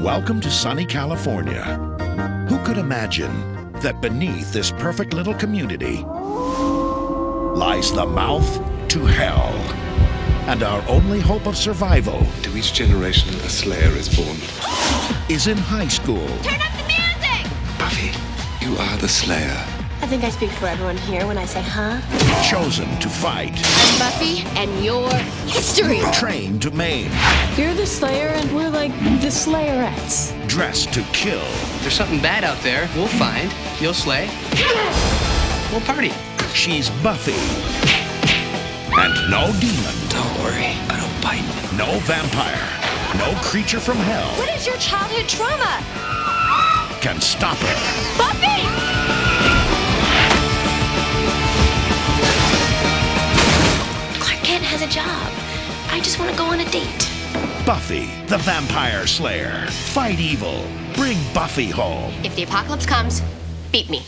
Welcome to sunny California. Who could imagine that beneath this perfect little community lies the mouth to hell? And our only hope of survival To each generation, a slayer is born. is in high school. Turn up the music! Buffy, you are the slayer. I think I speak for everyone here when I say, huh? chosen to fight, I'm Buffy, and you're history. trained to maim, You're the Slayer, and we're like the Slayerettes. dressed to kill. There's something bad out there. We'll find. You'll slay. We'll party. She's Buffy. And no demon, Don't worry. I don't bite. no vampire, no creature from hell What is your childhood trauma? can stop her. Buffy! Has a job. I just want to go on a date. Buffy, the Vampire Slayer. Fight evil. Bring Buffy home. If the apocalypse comes, beat me.